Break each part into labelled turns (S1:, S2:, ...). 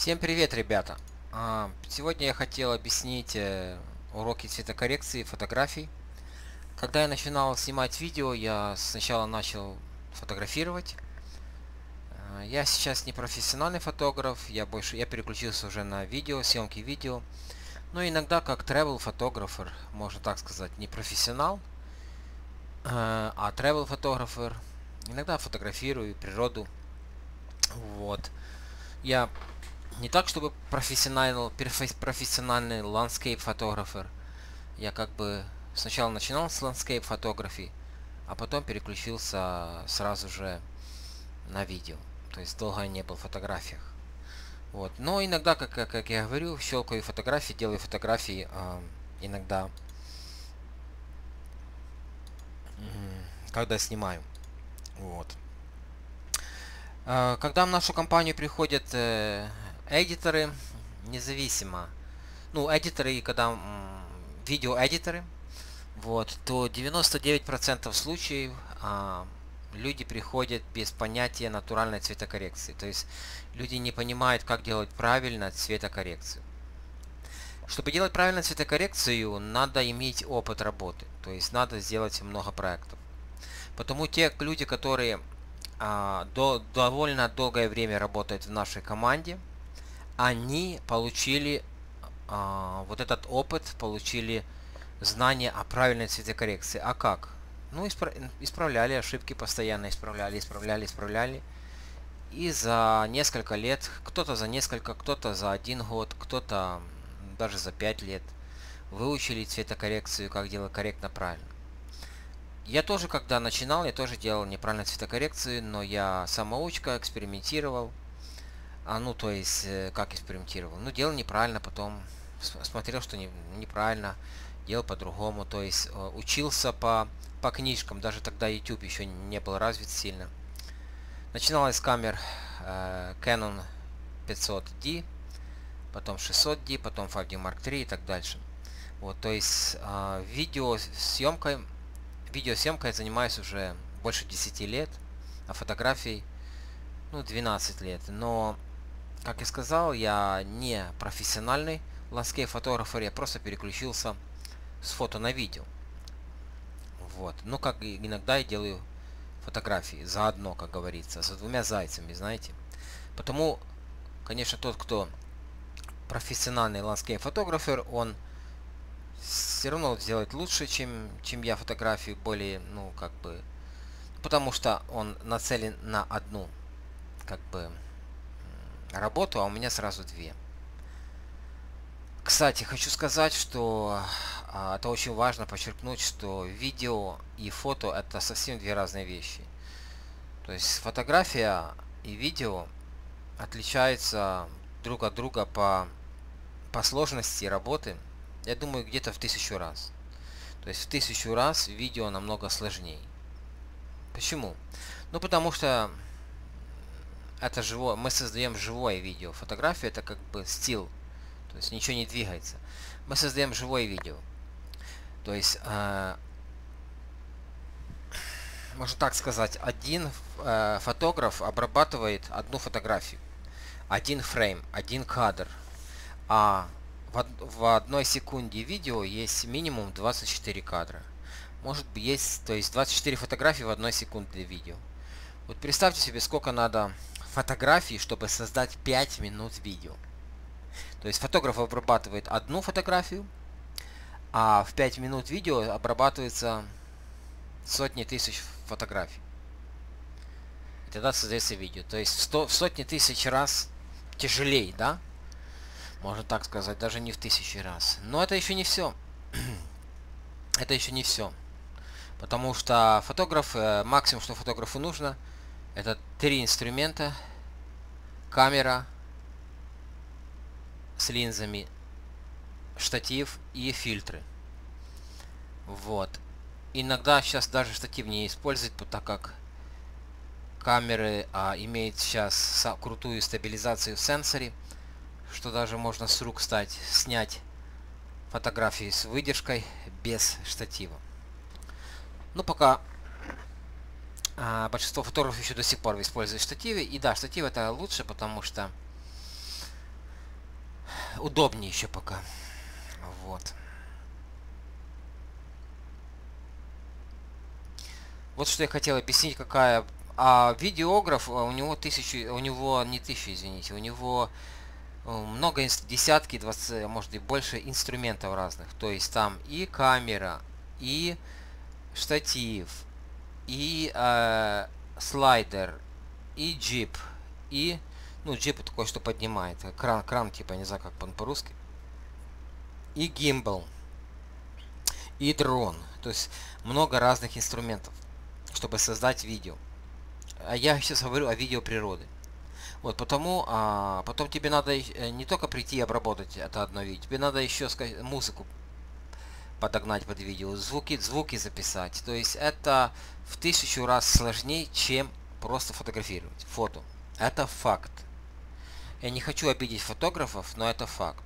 S1: Всем привет, ребята! А, сегодня я хотел объяснить э, уроки цветокоррекции фотографий. Когда я начинал снимать видео, я сначала начал фотографировать. А, я сейчас не профессиональный фотограф, я больше я переключился уже на видео, съемки видео. Но иногда как travel фотографер, можно так сказать, не профессионал, э, а travel фотографер. Иногда фотографирую природу. Вот. Я не так, чтобы профессиональный, профессиональный landscape фотографер. Я как бы сначала начинал с landscape фотографии, а потом переключился сразу же на видео. То есть долго не был в фотографиях. Вот. Но иногда, как, как, я говорю, щелкаю фотографии, делаю фотографии э, иногда, когда снимаю. Вот. Э, когда в нашу компанию приходят э, эдиторы, независимо, ну, эдиторы, когда видеоэдиторы, вот, то 99% случаев а, люди приходят без понятия натуральной цветокоррекции. То есть люди не понимают, как делать правильно цветокоррекцию. Чтобы делать правильно цветокоррекцию, надо иметь опыт работы. То есть надо сделать много проектов. Потому те люди, которые а, до, довольно долгое время работают в нашей команде, они получили а, вот этот опыт, получили знания о правильной цветокоррекции. А как? Ну, испра исправляли ошибки постоянно, исправляли, исправляли, исправляли. И за несколько лет, кто-то за несколько, кто-то за один год, кто-то даже за пять лет выучили цветокоррекцию, как делать корректно, правильно. Я тоже, когда начинал, я тоже делал неправильно цветокоррекцию, но я самоучка, экспериментировал. А ну, то есть, э, как экспериментировал? Ну, делал неправильно, потом смотрел, что не, неправильно, делал по-другому. То есть, э, учился по, по книжкам, даже тогда YouTube еще не был развит сильно. Начинал из камер э, Canon 500D, потом 600D, потом 5D Mark III и так дальше. Вот, то есть, э, видеосъемкой, видеосъемкой занимаюсь уже больше 10 лет, а фотографией ну, 12 лет. Но как я сказал, я не профессиональный landscape photographer, я просто переключился с фото на видео. Вот. Ну, как иногда я делаю фотографии заодно, как говорится, за двумя зайцами, знаете. Потому, конечно, тот, кто профессиональный landscape photographer, он все равно сделает лучше, чем, чем я фотографию, более, ну, как бы, потому что он нацелен на одну, как бы, работу, а у меня сразу две. Кстати, хочу сказать, что а, это очень важно подчеркнуть, что видео и фото это совсем две разные вещи. То есть фотография и видео отличаются друг от друга по, по сложности работы, я думаю, где-то в тысячу раз. То есть в тысячу раз видео намного сложнее. Почему? Ну, потому что это живое, мы создаем живое видео. Фотография это как бы стил, то есть ничего не двигается. Мы создаем живое видео. То есть, э, можно так сказать, один э, фотограф обрабатывает одну фотографию, один фрейм, один кадр, а в, в одной секунде видео есть минимум 24 кадра. Может быть есть, то есть 24 фотографии в одной секунде видео. Вот представьте себе, сколько надо фотографий, чтобы создать 5 минут видео. То есть фотограф обрабатывает одну фотографию, а в 5 минут видео обрабатывается сотни тысяч фотографий. И тогда создается видео. То есть в, сто, в сотни тысяч раз тяжелее, да? Можно так сказать, даже не в тысячи раз. Но это еще не все. это еще не все. Потому что фотограф, э, максимум, что фотографу нужно, это три инструмента. Камера с линзами, штатив и фильтры. Вот. Иногда сейчас даже штатив не используют, так как камеры а, имеют сейчас крутую стабилизацию в сенсоре, что даже можно с рук стать, снять фотографии с выдержкой без штатива. Ну, пока а, большинство фотографов еще до сих пор используют штативы. И да, штатив это лучше, потому что удобнее еще пока. Вот. Вот что я хотел объяснить, какая... А видеограф, а у него тысячи... У него не тысячи, извините. У него э, много, десятки, 20, может и больше инструментов разных. То есть там и камера, и штатив, и э, слайдер, и джип, и... Ну, джип это такое, что поднимает. Кран, кран типа, не знаю, как он по-русски. И гимбл. И дрон. То есть много разных инструментов чтобы создать видео. А я сейчас говорю о видео природы. Вот, потому, а, потом тебе надо э, не только прийти и обработать это одно видео, тебе надо еще сказать, музыку подогнать под видео, звуки, звуки записать. То есть это в тысячу раз сложнее, чем просто фотографировать. Фото. Это факт. Я не хочу обидеть фотографов, но это факт.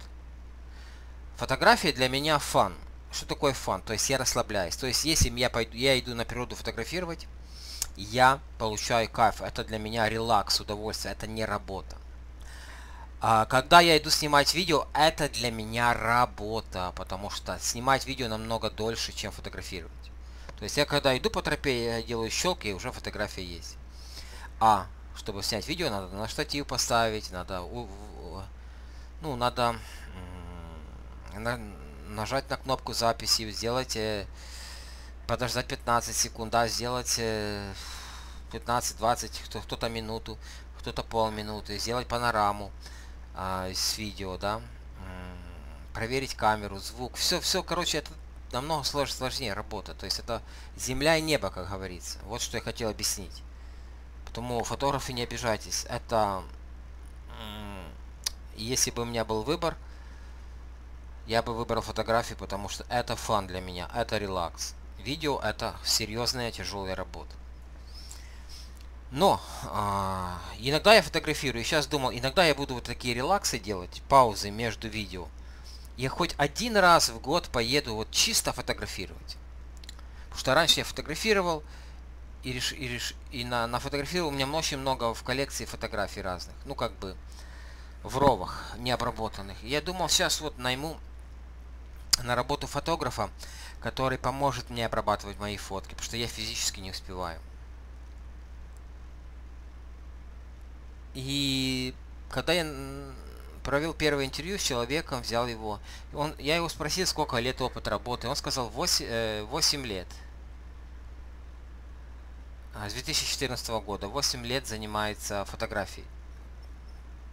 S1: Фотография для меня фан. Что такое фан? То есть я расслабляюсь. То есть если я, пойду, я иду на природу фотографировать, я получаю кайф. Это для меня релакс, удовольствие. Это не работа. А когда я иду снимать видео, это для меня работа. Потому что снимать видео намного дольше, чем фотографировать. То есть я когда иду по тропе, я делаю щелки, и уже фотография есть. А, чтобы снять видео, надо на штатив поставить, надо... Ну, надо нажать на кнопку записи, сделать, э, подождать 15 секунд, да, сделать 15-20, кто, кто-то минуту, кто-то полминуты, сделать панораму а, с видео, да, проверить камеру, звук, все, все, короче, это намного сложнее, сложнее работа, то есть это земля и небо, как говорится, вот что я хотел объяснить. Потому фотографы не обижайтесь, это, если бы у меня был выбор, я бы выбрал фотографии, потому что это фан для меня, это релакс. Видео это серьезная тяжелая работа. Но а, иногда я фотографирую. Сейчас думал, иногда я буду вот такие релаксы делать, паузы между видео. Я хоть один раз в год поеду вот чисто фотографировать. Потому что раньше я фотографировал и, реш, и, реш, и на, нафотографировал. У меня очень много в коллекции фотографий разных. Ну как бы в ровах необработанных. Я думал, сейчас вот найму на работу фотографа, который поможет мне обрабатывать мои фотки, потому что я физически не успеваю. И когда я провел первое интервью с человеком, взял его, он, я его спросил, сколько лет опыт работы, он сказал 8, 8 э, лет. А, с 2014 года 8 лет занимается фотографией.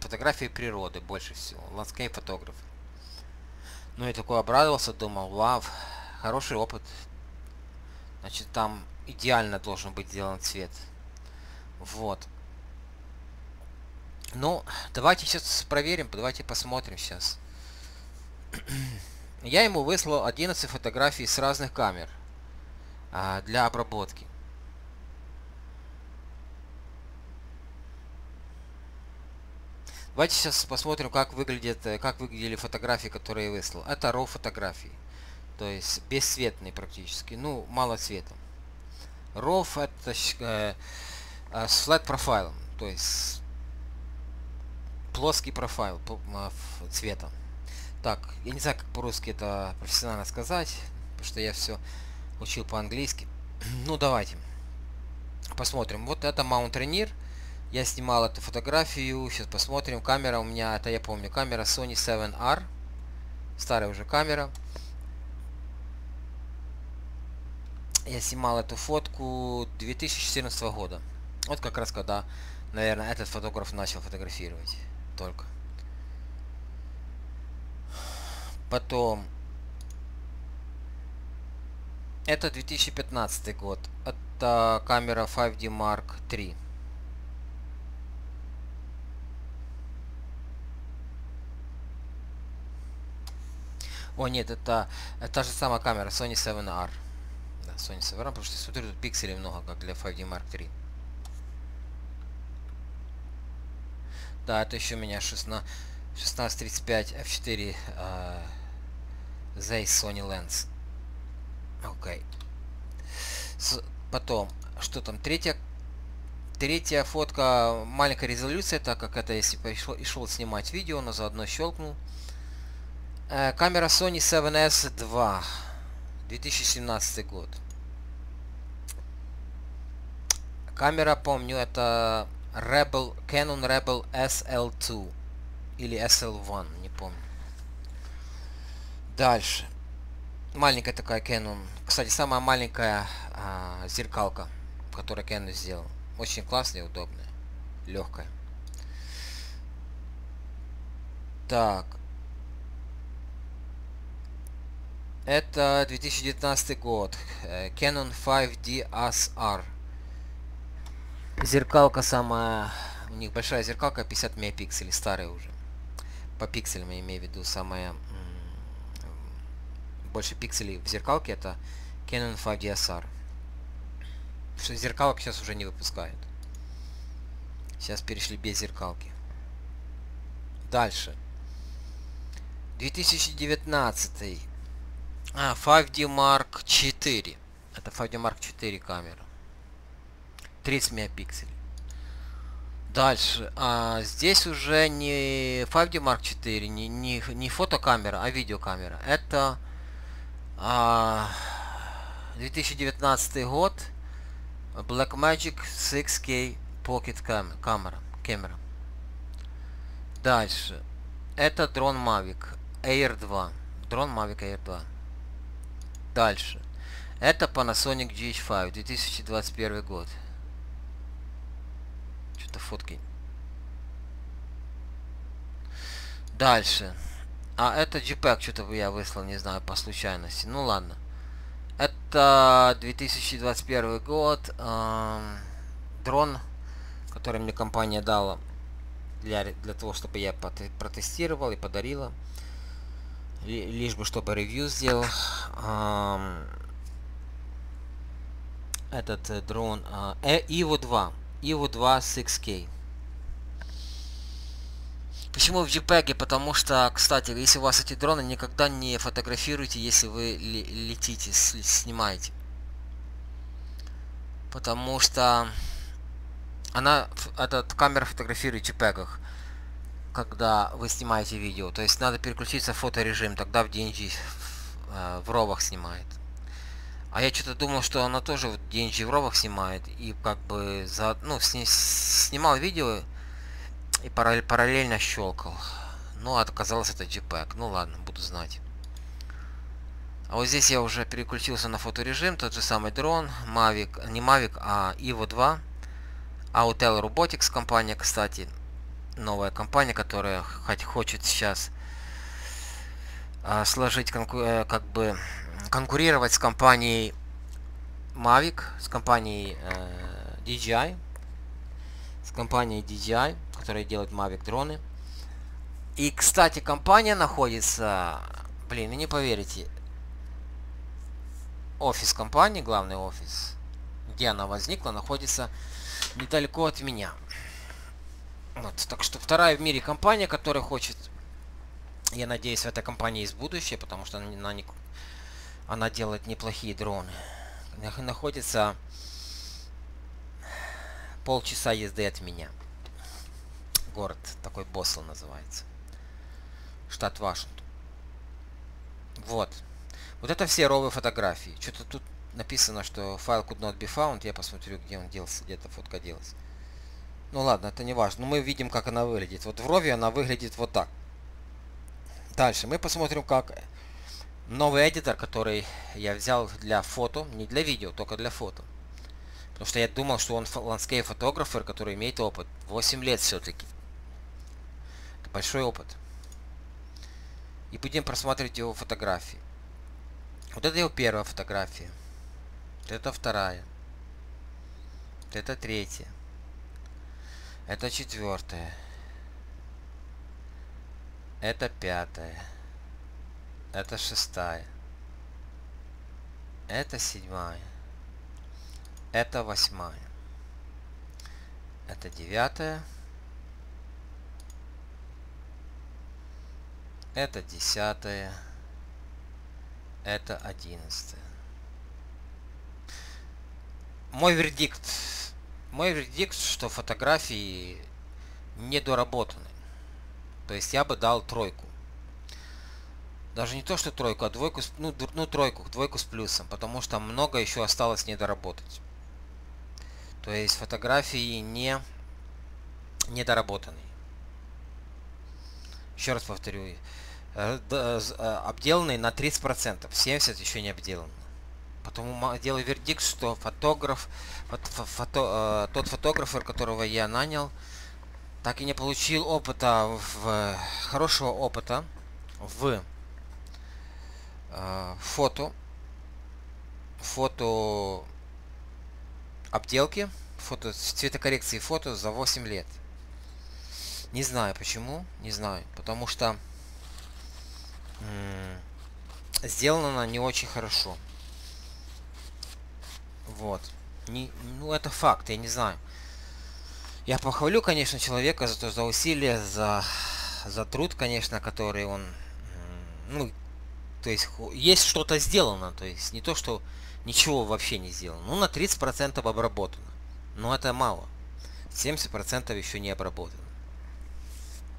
S1: Фотографией природы больше всего. Ландскейп фотограф. Ну, я такой обрадовался, думал, вау, хороший опыт. Значит, там идеально должен быть сделан цвет. Вот. Ну, давайте сейчас проверим, давайте посмотрим сейчас. Я ему выслал 11 фотографий с разных камер а, для обработки. Давайте сейчас посмотрим, как выглядят, э, как выглядели фотографии, которые я выслал. Это RAW фотографии. То есть бесцветные практически. Ну, мало цвета. RAW это э, э, с flat профилем. То есть плоский профайл по, э, цвета. Так, я не знаю, как по-русски это профессионально сказать, потому что я все учил по-английски. ну, давайте. Посмотрим. Вот это Mount Rainier. Я снимал эту фотографию. Сейчас посмотрим. Камера у меня, это я помню, камера Sony 7R. Старая уже камера. Я снимал эту фотку 2014 года. Вот как раз когда, наверное, этот фотограф начал фотографировать. Только. Потом. Это 2015 год. Это камера 5D Mark III. О, нет, это, это та же самая камера, Sony 7R. Да, Sony 7R, потому что смотрю, тут пикселей много, как для 5D Mark III. Да, это еще у меня 16, 1635 f4 uh, Sony Lens. Окей. Okay. Потом, что там, третья Третья фотка маленькая резолюция, так как это если пошел и шел снимать видео, но заодно щелкнул. Э, камера Sony 7S 2. 2017 год. Камера, помню, это Rebel, Canon Rebel SL2 или SL1, не помню. Дальше. Маленькая такая Canon. Кстати, самая маленькая а, зеркалка, которую Canon сделал. Очень классная и удобная. Легкая. Так. Это 2019 год. Э, Canon 5D AS-R. Зеркалка самая... У них большая зеркалка, 50 мегапикселей, старая уже. По пикселям я имею в виду самая... Больше пикселей в зеркалке это Canon 5D AS-R. Что зеркалок сейчас уже не выпускают. Сейчас перешли без зеркалки. Дальше. 2019. А, 5D Mark 4. Это 5D Mark 4 камера. 30 мегапикселей. Дальше. А, здесь уже не 5D Mark 4, не, не, не фотокамера, а видеокамера. Это а, 2019 год. Blackmagic 6K Pocket камера. камера. Дальше. Это дрон Mavic Air 2. Дрон Mavic Air 2. Дальше. Это Panasonic GH5 2021 год. Что-то фотки. Дальше. А, это JPEG, что-то я выслал, не знаю, по случайности. Ну ладно. Это 2021 год. Эм, дрон, который мне компания дала для, для того, чтобы я протестировал и подарила. Лишь бы, чтобы ревью сделал. Эм, этот э, дрон. Э, EVO 2. EVO 2 6K. Почему в JPEG? Потому что, кстати, если у вас эти дроны, никогда не фотографируйте, если вы летите, снимаете. Потому что она, этот камера фотографирует в JPEG, когда вы снимаете видео. То есть надо переключиться в фоторежим, тогда в DNG э, в ровах снимает. А я что-то думал, что она тоже в DNG в ровах снимает. И как бы за, ну, сни, снимал видео и параллельно щелкал. Ну, а оказалось это JPEG. Ну ладно, буду знать. А вот здесь я уже переключился на фоторежим. Тот же самый дрон. Mavic, не Mavic, а Evo 2. Autel Robotics компания, кстати. Новая компания, которая хоть хочет сейчас а, сложить, э, как бы конкурировать с компанией Mavic, с компанией э, DJI. С компанией DJI которые делают Mavic дроны. И, кстати, компания находится, блин, вы не поверите, офис компании, главный офис, где она возникла, находится недалеко от меня. Вот, так что вторая в мире компания, которая хочет, я надеюсь, в этой компании есть будущее, потому что она, она делает неплохие дроны. Находится полчаса езды от меня город, такой Босл называется. Штат Вашингтон. Вот. Вот это все ровые фотографии. Что-то тут написано, что файл could not be found. Я посмотрю, где он делся, где эта фотка делась. Ну ладно, это не важно. Но мы видим, как она выглядит. Вот в рове она выглядит вот так. Дальше мы посмотрим, как новый эдитор, который я взял для фото, не для видео, только для фото. Потому что я думал, что он landscape photographer, который имеет опыт. 8 лет все-таки большой опыт. И будем просматривать его фотографии. Вот это его первая фотография. Вот это вторая. Вот это третья. Это четвертая. Это пятая. Это шестая. Это седьмая. Это восьмая. Это девятая. Это десятое. Это одиннадцатое. Мой вердикт. Мой вердикт, что фотографии недоработаны. То есть я бы дал тройку. Даже не то, что тройку, а двойку, ну, ну тройку, двойку с плюсом, потому что много еще осталось недоработать. То есть фотографии не недоработанные. Еще раз повторю. Э, э, обделанный на 30%, 70% еще не обделан. Потому делаю вердикт, что фотограф, фото, э, тот фотографер, которого я нанял, так и не получил опыта, в, хорошего опыта в фото, фото обделки, фото цветокоррекции фото за 8 лет. Не знаю почему, не знаю, потому что сделано она не очень хорошо. Вот. Не, ну, это факт, я не знаю. Я похвалю, конечно, человека за то, за усилия, за, за труд, конечно, который он... Ну, то есть, есть что-то сделано. То есть, не то, что ничего вообще не сделано. Ну, на 30% обработано. Но это мало. 70% еще не обработано.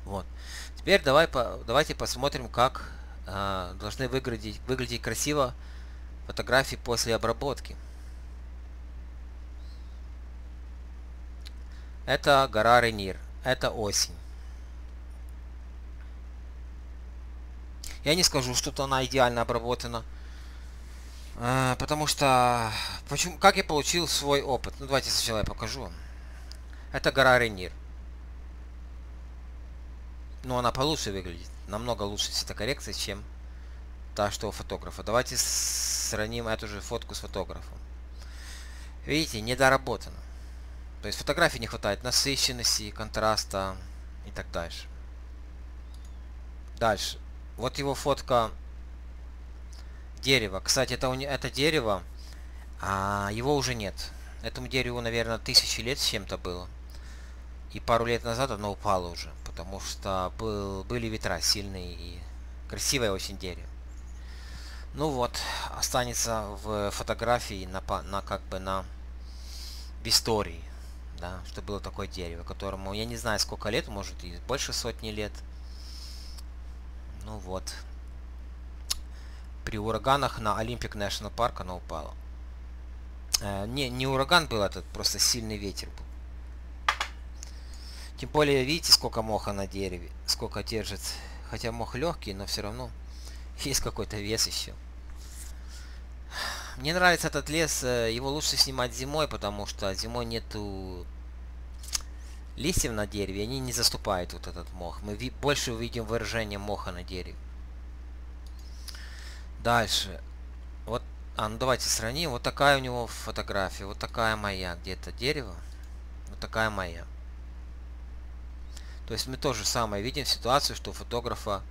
S1: Вот. Теперь давай, по, давайте посмотрим, как э, должны выглядеть, выглядеть красиво фотографии после обработки. Это гора Ренир. Это осень. Я не скажу, что она идеально обработана. Э, потому что... Почему, как я получил свой опыт? Ну, давайте сначала я покажу. Это гора Ренир. Ну, она получше выглядит. Намного лучше цветокоррекция, чем та, что у фотографа. Давайте сравним эту же фотку с фотографом. Видите, недоработано. То есть фотографии не хватает насыщенности, контраста и так дальше. Дальше. Вот его фотка дерева. Кстати, это, это дерево, а его уже нет. Этому дереву, наверное, тысячи лет с чем-то было. И пару лет назад оно упало уже потому что был, были ветра сильные и красивое очень дерево. Ну вот, останется в фотографии на, на как бы на в истории, да, что было такое дерево, которому я не знаю сколько лет, может и больше сотни лет. Ну вот. При ураганах на Олимпик National Park оно упало. Э, не, не ураган был этот, просто сильный ветер был. Тем более, видите, сколько моха на дереве, сколько держит. Хотя мох легкий, но все равно есть какой-то вес еще. Мне нравится этот лес, э, его лучше снимать зимой, потому что зимой нету листьев на дереве, они не заступают вот этот мох. Мы больше увидим выражение моха на дереве. Дальше. Вот, а, ну давайте сравним. Вот такая у него фотография, вот такая моя где-то дерево, вот такая моя. То есть мы тоже самое видим ситуацию, что у фотографа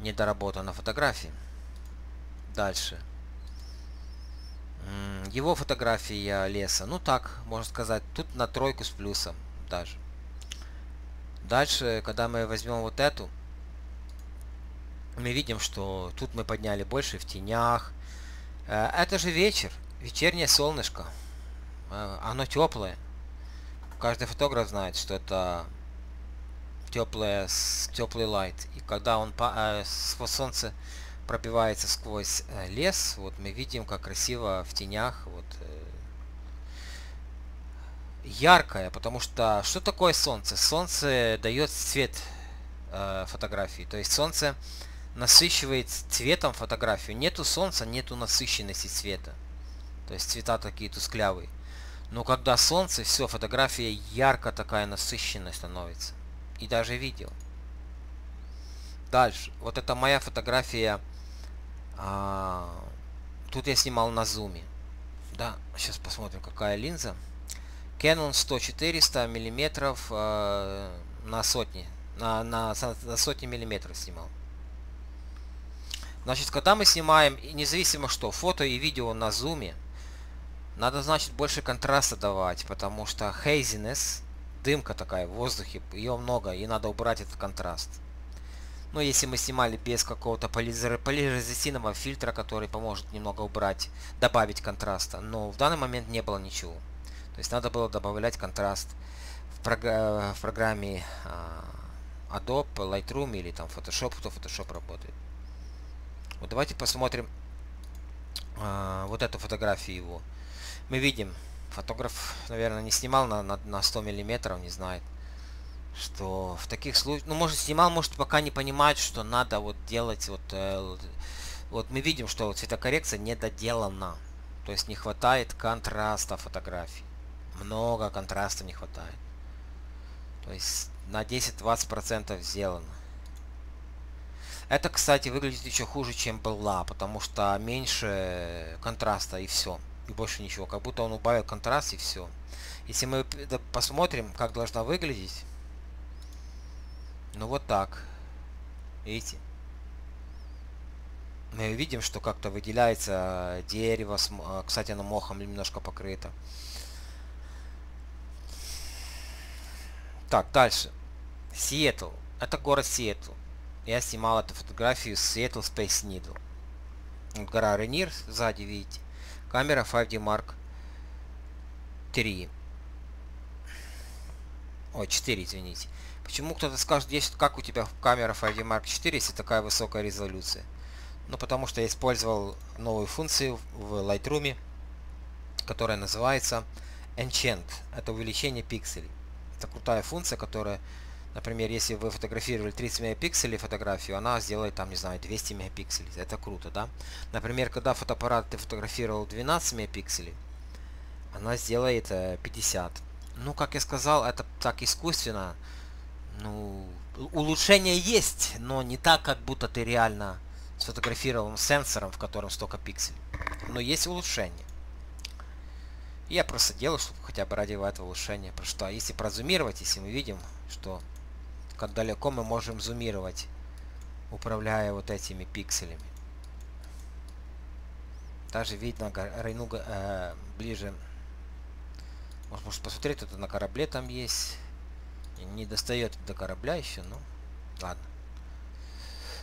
S1: недоработана фотография. Дальше. Его фотография леса. Ну так, можно сказать, тут на тройку с плюсом даже. Дальше, когда мы возьмем вот эту, мы видим, что тут мы подняли больше в тенях. Э, это же вечер, вечернее солнышко. Э, оно теплое. Каждый фотограф знает, что это теплое, теплый лайт. И когда он э, солнце пробивается сквозь лес, вот мы видим, как красиво в тенях, вот яркое, потому что что такое солнце? Солнце дает цвет э, фотографии, то есть солнце насыщивает цветом фотографию. Нету солнца, нету насыщенности цвета, то есть цвета такие тусклявые. Но когда солнце, все, фотография ярко такая насыщенная становится и даже видео. Дальше. Вот это моя фотография. А, тут я снимал на зуме. Да, сейчас посмотрим, какая линза. Canon 100-400 миллиметров а, на сотни. На, на, на сотни миллиметров снимал. Значит, когда мы снимаем, независимо что, фото и видео на зуме, надо, значит, больше контраста давать, потому что haziness дымка такая в воздухе, ее много, и надо убрать этот контраст. Но если мы снимали без какого-то поляризативного фильтра, который поможет немного убрать, добавить контраста, но в данный момент не было ничего. То есть надо было добавлять контраст в, прог в программе uh, Adobe, Lightroom или там Photoshop, кто Photoshop работает. Вот давайте посмотрим э, вот эту фотографию его. Мы видим, фотограф, наверное, не снимал на, на, на 100 миллиметров, не знает, что в таких случаях, ну, может, снимал, может, пока не понимает, что надо вот делать вот, э, вот мы видим, что цветокоррекция не доделана. То есть не хватает контраста фотографий. Много контраста не хватает. То есть на 10-20% сделано. Это, кстати, выглядит еще хуже, чем была, потому что меньше контраста и все. И больше ничего. Как будто он убавил контраст и все. Если мы посмотрим, как должна выглядеть. Ну вот так. Видите? Мы видим, что как-то выделяется дерево. Кстати, оно мохом немножко покрыто. Так, дальше. Сиэтл. Это город Сиэтл. Я снимал эту фотографию с Seattle Space Needle. Вот гора Ренир сзади, видите. Камера 5D Mark 3. Ой, 4, извините. Почему кто-то скажет, здесь как у тебя камера 5D Mark 4, если такая высокая резолюция? Ну, потому что я использовал новую функцию в Lightroom, которая называется Enchant. Это увеличение пикселей. Это крутая функция, которая Например, если вы фотографировали 30 мегапикселей фотографию, она сделает там, не знаю, 200 мегапикселей. Это круто, да? Например, когда фотоаппарат ты фотографировал 12 мегапикселей, она сделает 50. Э, ну, как я сказал, это так искусственно. Ну, улучшение есть, но не так, как будто ты реально сфотографировал сенсором, в котором столько пикселей. Но есть улучшение. Я просто делаю, чтобы хотя бы ради этого улучшения. Потому что если прозумировать, если мы видим, что как далеко мы можем зумировать, управляя вот этими пикселями. Даже видно Рейну э, ближе. Может, может посмотреть, тут на корабле там есть. Не достает до корабля еще, ну ладно.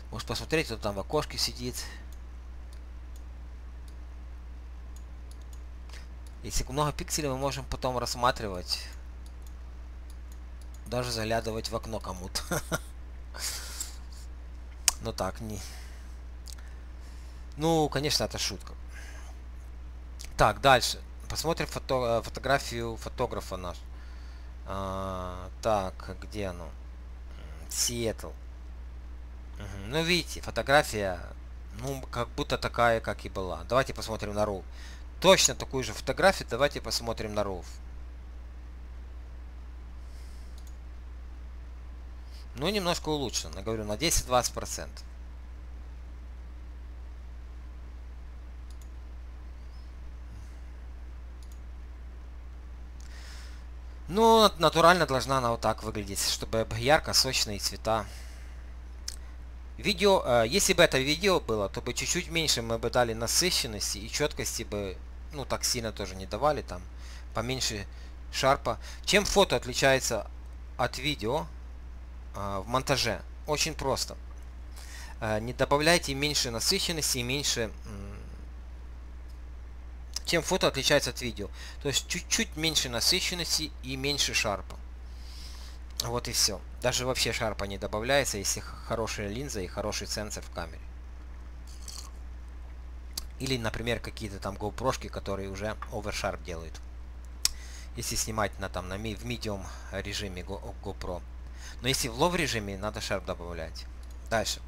S1: Может посмотреть, кто там в окошке сидит. Если много пикселей, мы можем потом рассматривать даже заглядывать в окно кому-то. Ну так, не... Ну, конечно, это шутка. Так, дальше. Посмотрим фото э, фотографию фотографа наш. А, так, где оно? Сиэтл. Угу. Ну, видите, фотография, ну, как будто такая, как и была. Давайте посмотрим на RAW. Точно такую же фотографию давайте посмотрим на RAW. Ну, немножко улучшено, я говорю, на 10-20%. Ну, натурально должна она вот так выглядеть, чтобы ярко, сочные цвета. Видео, э, если бы это видео было, то бы чуть-чуть меньше мы бы дали насыщенности и четкости бы, ну, так сильно тоже не давали, там, поменьше шарпа. Чем фото отличается от видео? А, в монтаже. Очень просто. А, не добавляйте меньше насыщенности и меньше... Чем фото отличается от видео. То есть чуть-чуть меньше насыщенности и меньше шарпа. Вот и все. Даже вообще шарпа не добавляется, если хорошая линза и хороший сенсор в камере. Или, например, какие-то там GoPro, которые уже овершарп делают. Если снимать на, там, на, в medium режиме GoPro. Но если в лов режиме, надо шарп добавлять. Дальше.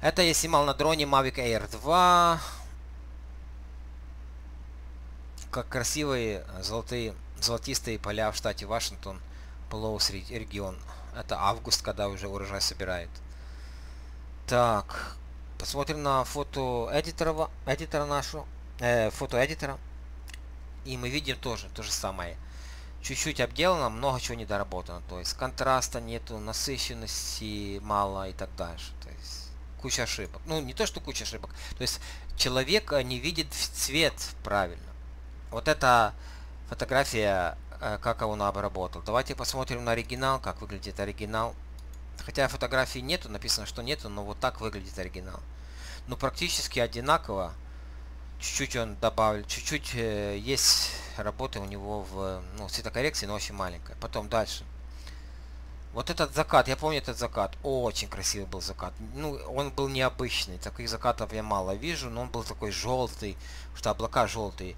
S1: Это я снимал на дроне Mavic Air 2. Как красивые золотые, золотистые поля в штате Вашингтон. Полоус регион. Это август, когда уже урожай собирает. Так. Посмотрим на фото эдитора, эдитора нашу. Э, фото эдитора. И мы видим тоже то же самое чуть-чуть обделано, много чего недоработано. То есть контраста нету, насыщенности мало и так дальше. То есть куча ошибок. Ну, не то, что куча ошибок. То есть человек э, не видит цвет правильно. Вот эта фотография, э, как он обработал. Давайте посмотрим на оригинал, как выглядит оригинал. Хотя фотографии нету, написано, что нету, но вот так выглядит оригинал. Ну, практически одинаково чуть-чуть он добавил, чуть-чуть э, есть работы у него в ну, цветокоррекции, но очень маленькая. Потом дальше. Вот этот закат, я помню этот закат, очень красивый был закат. Ну, он был необычный, таких закатов я мало вижу, но он был такой желтый, что облака желтые.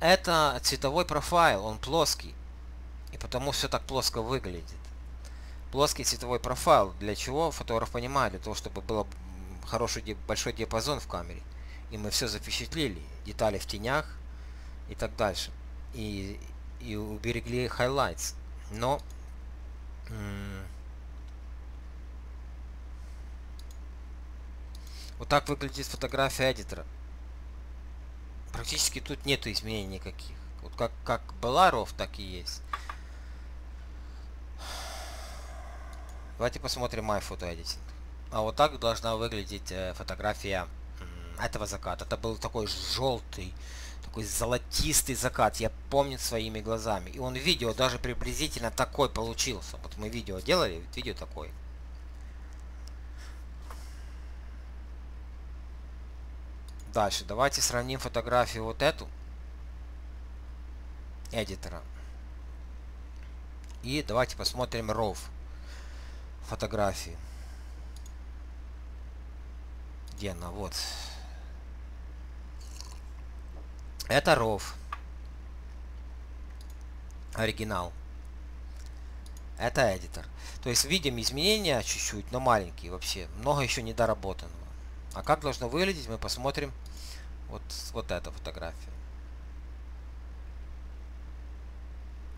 S1: Это цветовой профайл, он плоский. И потому все так плоско выглядит. Плоский цветовой профайл. Для чего фотограф понимает? Для того, чтобы был хороший большой диапазон в камере. И мы все запечатлели. Детали в тенях и так дальше. И, и уберегли highlights. Но вот так выглядит фотография эдитора. Практически тут нету изменений никаких. Вот как, как была ROV, так и есть. Давайте посмотрим My Photo. А вот так должна выглядеть э, фотография этого заката. Это был такой желтый, такой золотистый закат. Я помню своими глазами. И он видео даже приблизительно такой получился. Вот мы видео делали, видео такой. Дальше. Давайте сравним фотографию вот эту. Эдитора. И давайте посмотрим RAW фотографии. Где она? Вот. Это ров. Оригинал. Это эдитор. То есть видим изменения чуть-чуть, но маленькие вообще. Много еще не доработанного. А как должно выглядеть, мы посмотрим вот, вот эта фотография.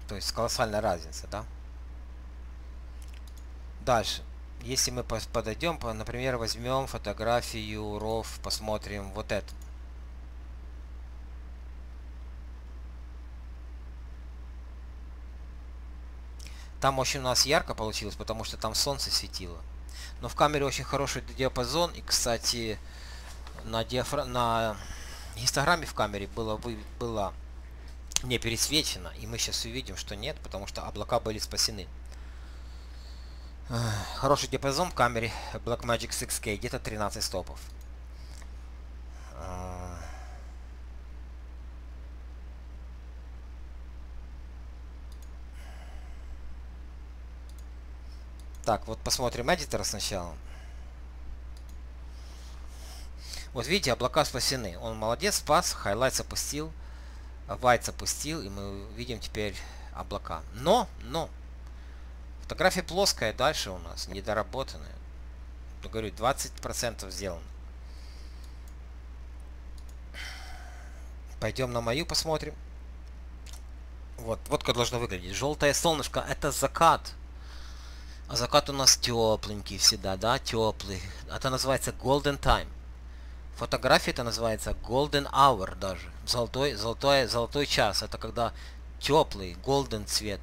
S1: То есть колоссальная разница, да? Дальше. Если мы подойдем, например, возьмем фотографию RAW, посмотрим вот эту. Там очень у нас ярко получилось, потому что там солнце светило. Но в камере очень хороший диапазон. И, кстати, на, диафра... на инстаграме в камере было, было не пересвечено. И мы сейчас увидим, что нет, потому что облака были спасены. Хороший диапазон в камере Blackmagic 6K, где-то 13 стопов. Так, вот посмотрим эдитора сначала. Вот видите, облака спасены. Он молодец, спас, highlight запустил, white запустил, и мы видим теперь облака. Но, но, фотография плоская дальше у нас, недоработанная. Я говорю, 20% сделано. Пойдем на мою посмотрим. Вот, вот как должно выглядеть. Желтое солнышко, это закат. А закат у нас тепленький всегда, да, теплый. Это называется Golden Time. Фотография это называется Golden Hour даже. Золотой, золотой, золотой час. Это когда теплый, golden цвет.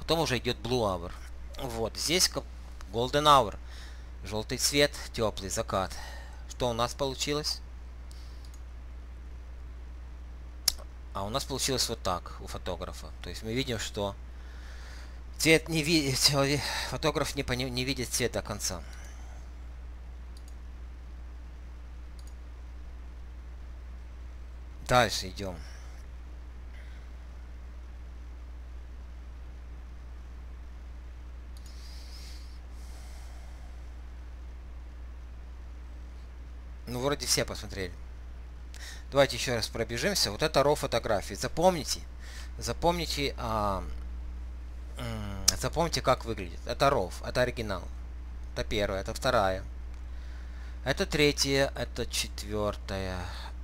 S1: Потом уже идет Blue Hour. Вот, здесь Golden Hour. Желтый цвет, теплый закат. Что у нас получилось? А у нас получилось вот так у фотографа. То есть мы видим, что Цвет не видит, фотограф не, пони, не видит цвет до конца. Дальше идем. Ну, вроде все посмотрели. Давайте еще раз пробежимся. Вот это RAW фотографии. Запомните. Запомните а, Запомните, как выглядит. Это RAW, это оригинал. Это первая, это вторая. Это третья, это четвертая,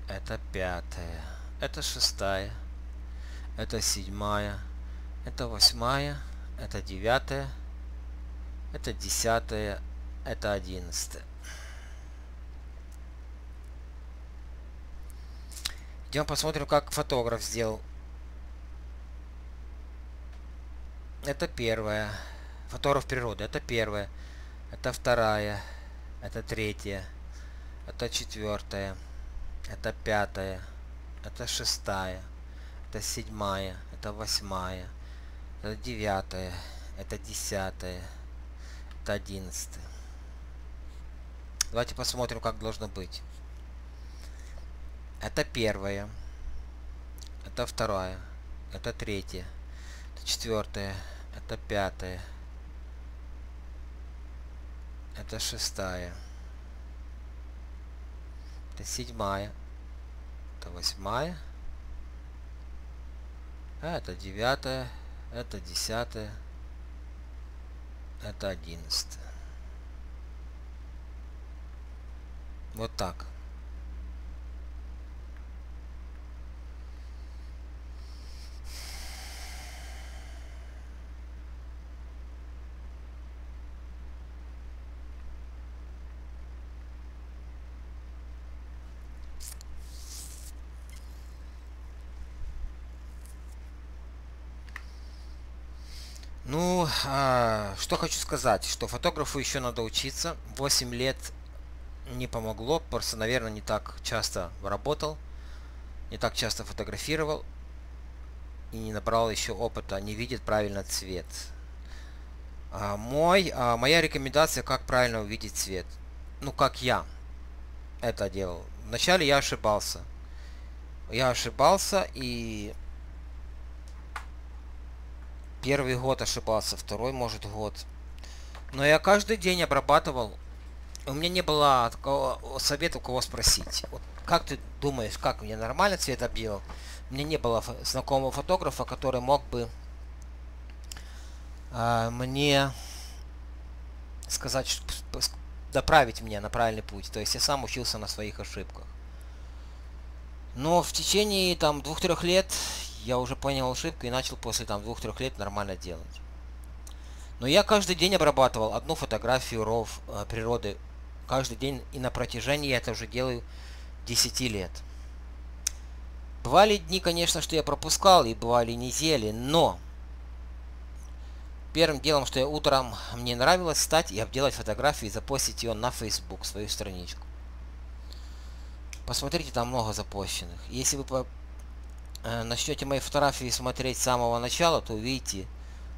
S1: это пятая, это шестая, это седьмая, это восьмая, это девятая, это десятая, это одиннадцатая. Идем посмотрим, как фотограф сделал Это первая. Фотограф природы. Это первая. Это вторая. Это третья. Это четвертая. Это пятая. Это шестая. Это седьмая. Это восьмая. Это девятая. Это десятая. Это одиннадцатая. Давайте посмотрим, как должно быть. Это первая. Это вторая. Это третья. Это четвертая это пятое, Это шестая. Это седьмая. Это восьмая. А это девятая. Это десятая. Это одиннадцатая. Вот так. Ну, а, что хочу сказать, что фотографу еще надо учиться. 8 лет не помогло, просто, наверное, не так часто работал, не так часто фотографировал и не набрал еще опыта, не видит правильно цвет. А, мой, а, моя рекомендация, как правильно увидеть цвет. Ну, как я это делал. Вначале я ошибался. Я ошибался и Первый год ошибался, второй, может, год. Но я каждый день обрабатывал. У меня не было совета, у кого спросить. Вот как ты думаешь, как мне нормально цвет обделал? У меня не было знакомого фотографа, который мог бы э, мне сказать, доправить меня на правильный путь. То есть я сам учился на своих ошибках. Но в течение там двух-трех лет я уже понял ошибку и начал после там двух-трех лет нормально делать. Но я каждый день обрабатывал одну фотографию ров э, природы. Каждый день и на протяжении я это уже делаю 10 лет. Бывали дни, конечно, что я пропускал, и бывали недели, но первым делом, что я утром мне нравилось встать и обделать фотографию и запостить ее на Facebook, свою страничку. Посмотрите, там много запущенных. Если вы начнете мои фотографии смотреть с самого начала, то увидите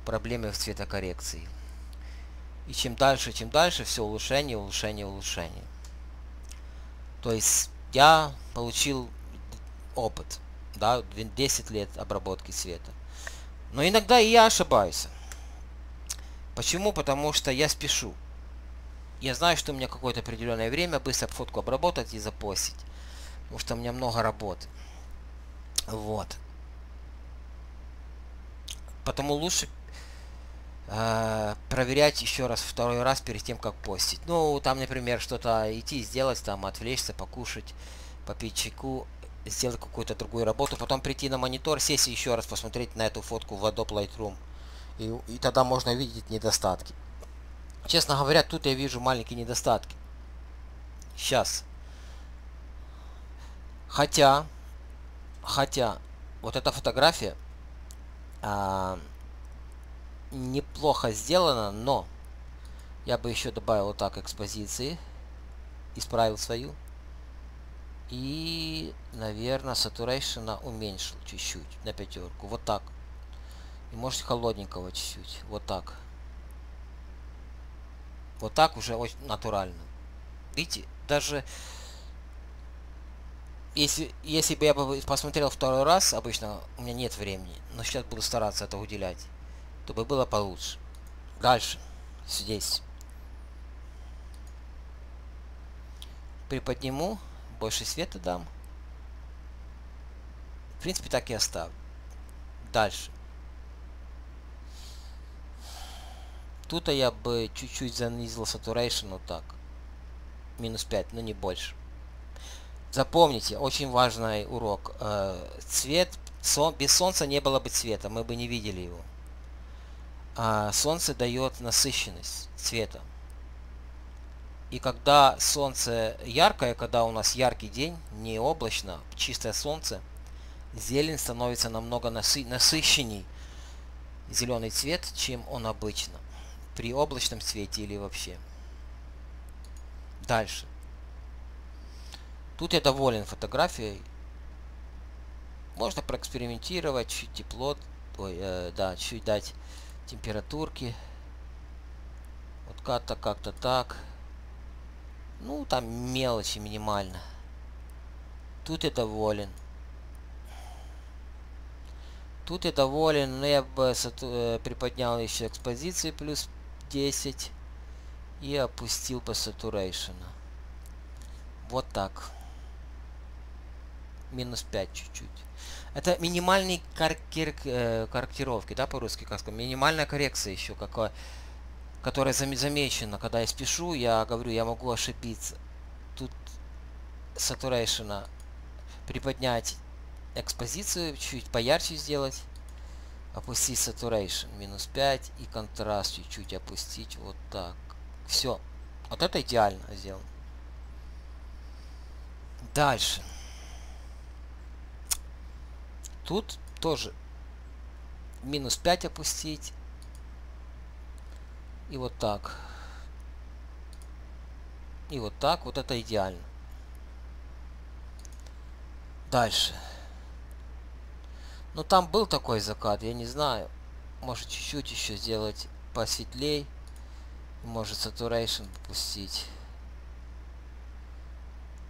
S1: проблемы в цветокоррекции. И чем дальше, чем дальше, все улучшение, улучшение, улучшение. То есть я получил опыт, да, 10 лет обработки цвета. Но иногда и я ошибаюсь. Почему? Потому что я спешу. Я знаю, что у меня какое-то определенное время быстро фотку обработать и запостить. Потому что у меня много работы. Вот. Потому лучше э, проверять еще раз, второй раз перед тем, как постить. Ну, там, например, что-то идти сделать, там, отвлечься, покушать, попить чайку, сделать какую-то другую работу, потом прийти на монитор, сесть еще раз посмотреть на эту фотку в Adobe Lightroom. И, и тогда можно видеть недостатки. Честно говоря, тут я вижу маленькие недостатки. Сейчас. Хотя, Хотя, вот эта фотография а, неплохо сделана, но я бы еще добавил так экспозиции. Исправил свою. И, наверное, saturation уменьшил чуть-чуть на пятерку. Вот так. И может холодненького чуть-чуть. Вот так. Вот так уже очень натурально. Видите, даже если, если бы я бы посмотрел второй раз, обычно у меня нет времени, но сейчас буду стараться это уделять, то бы было получше. Дальше. Здесь. Приподниму, больше света дам. В принципе, так и оставлю. Дальше. Тут я бы чуть-чуть занизил saturation вот так. Минус 5, но не больше. Запомните, очень важный урок. Э, цвет, без солнца не было бы цвета, мы бы не видели его. А солнце дает насыщенность цвета. И когда солнце яркое, когда у нас яркий день, не облачно, чистое солнце, зелень становится намного насы насыщенней зеленый цвет, чем он обычно. При облачном цвете или вообще. Дальше. Тут я доволен фотографией. Можно проэкспериментировать, чуть тепло, ой, э, да, чуть дать температурки. Вот как-то, как-то так. Ну, там мелочи минимально. Тут я доволен. Тут я доволен, но я бы э, приподнял еще экспозиции плюс 10. и опустил по saturation. Вот так. Минус 5 чуть-чуть. Это минимальные корректир, э, корректировки, да, по-русски, как сказать. Минимальная коррекция еще, какая, которая замечена. Когда я спешу, я говорю, я могу ошибиться. Тут saturation приподнять экспозицию, чуть поярче сделать. Опустить saturation минус 5 и контраст чуть-чуть опустить вот так. Все. Вот это идеально сделано. Дальше. Тут тоже минус 5 опустить. И вот так. И вот так. Вот это идеально. Дальше. Ну там был такой закат, я не знаю. Может чуть-чуть еще сделать посветлей. Может saturation попустить.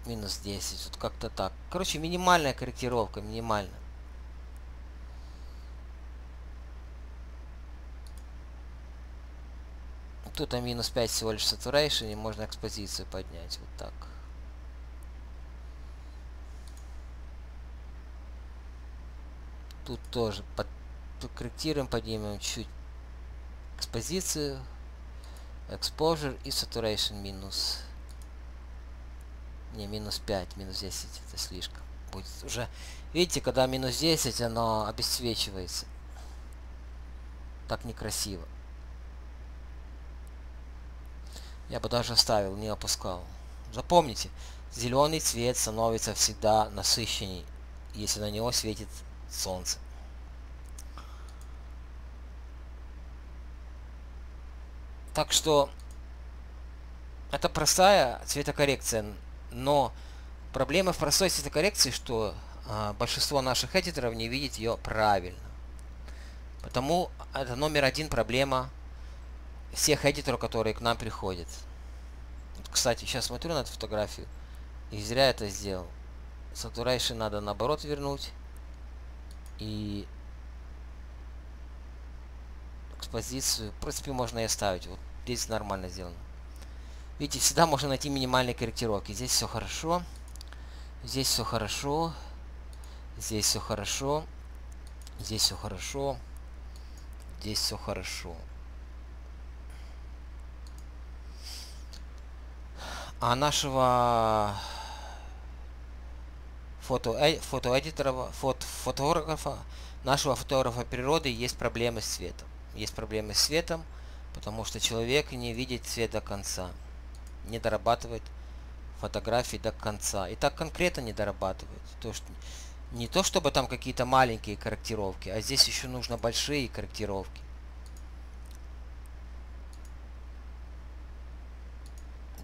S1: Минус 10. Вот как-то так. Короче, минимальная корректировка, минимальная. Тут а минус 5 всего лишь saturation, и можно экспозицию поднять. Вот так. Тут тоже под, подкорректируем, поднимем чуть экспозицию, exposure и saturation минус. Не, минус 5, минус 10, это слишком. Будет уже, видите, когда минус 10, оно обесцвечивается. Так некрасиво. Я бы даже оставил, не опускал. Запомните, зеленый цвет становится всегда насыщенней, если на него светит солнце. Так что это простая цветокоррекция, но проблема в простой цветокоррекции, что а, большинство наших эдиторов не видит ее правильно. Потому это номер один проблема всех эдиторов, которые к нам приходят. Кстати, сейчас смотрю на эту фотографию и зря это сделал. Saturation надо наоборот вернуть. И экспозицию, в принципе, можно и оставить. Вот здесь нормально сделано. Видите, всегда можно найти минимальные корректировки. Здесь все хорошо. Здесь все хорошо. Здесь все хорошо. Здесь все хорошо. Здесь все хорошо. А нашего фото, э, фотоэдитора, фото, фотографа, нашего фотографа природы есть проблемы с цветом. Есть проблемы с цветом, потому что человек не видит цвет до конца. Не дорабатывает фотографии до конца. И так конкретно не дорабатывает. То, что, не то, чтобы там какие-то маленькие корректировки, а здесь еще нужно большие корректировки.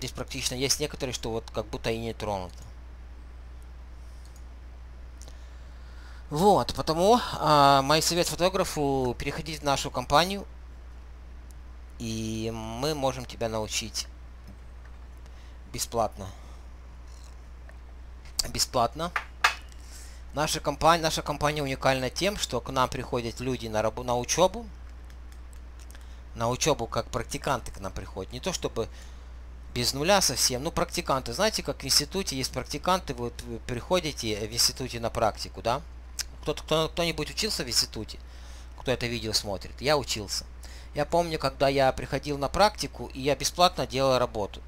S1: Здесь практично есть некоторые, что вот как будто и не тронуто. Вот, потому а, мой совет фотографу переходить в нашу компанию, и мы можем тебя научить бесплатно. Бесплатно. Наша компания, наша компания уникальна тем, что к нам приходят люди на, рабу, на учебу. На учебу как практиканты к нам приходят. Не то чтобы без нуля совсем. Ну, практиканты. Знаете, как в институте есть практиканты, вот вы приходите в институте на практику, да? Кто-то, кто, кто-нибудь учился в институте? Кто это видео смотрит? Я учился. Я помню, когда я приходил на практику, и я бесплатно делал работу.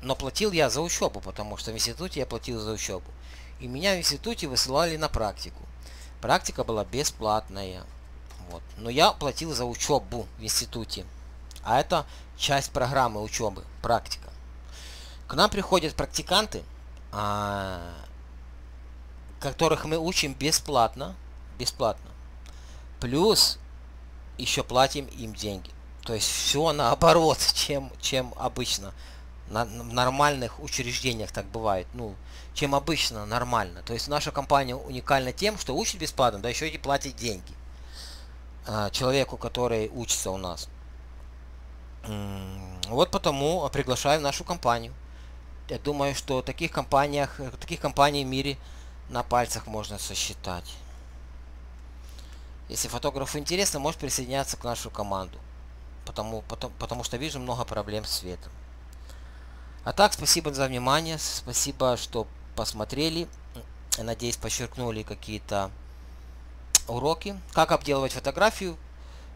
S1: Но платил я за учебу, потому что в институте я платил за учебу. И меня в институте высылали на практику. Практика была бесплатная. Вот. Но я платил за учебу в институте. А это часть программы учебы, практика. К нам приходят практиканты, а, которых мы учим бесплатно, бесплатно. Плюс еще платим им деньги. То есть все наоборот, чем, чем обычно. На, в нормальных учреждениях так бывает. Ну, чем обычно, нормально. То есть наша компания уникальна тем, что учит бесплатно, да еще и платит деньги. А, человеку, который учится у нас. Вот потому приглашаю в нашу компанию. Я думаю, что таких компаниях, таких компаний в мире на пальцах можно сосчитать. Если фотографу интересно, может присоединяться к нашу команду. Потому, потому, потому что вижу много проблем с светом. А так, спасибо за внимание, спасибо, что посмотрели. Надеюсь, подчеркнули какие-то уроки. Как обделывать фотографию.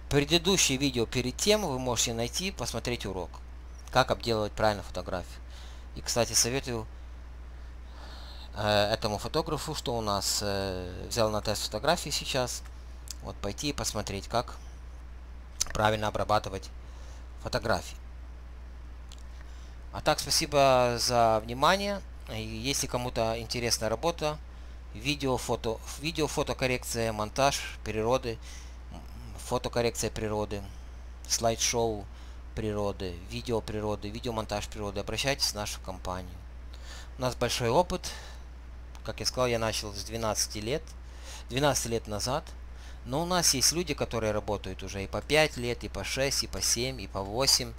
S1: Предыдущее видео перед тем вы можете найти, посмотреть урок. Как обделывать правильно фотографию. И, кстати, советую э, этому фотографу, что у нас э, взял на тест фотографии сейчас, вот пойти и посмотреть, как правильно обрабатывать фотографии. А так, спасибо за внимание. И если кому-то интересна работа, видео, фото, видео, фотокоррекция, монтаж природы, фотокоррекция природы, слайд-шоу природы, видео природы, видеомонтаж природы, обращайтесь в нашу компанию. У нас большой опыт. Как я сказал, я начал с 12 лет, 12 лет назад. Но у нас есть люди, которые работают уже и по 5 лет, и по 6, и по 7, и по 8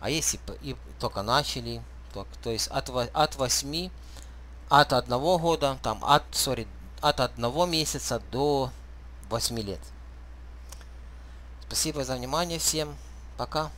S1: а если и только начали, то, то есть от, от 8, от одного года, там от, sorry, от одного месяца до 8 лет. Спасибо за внимание всем. Пока.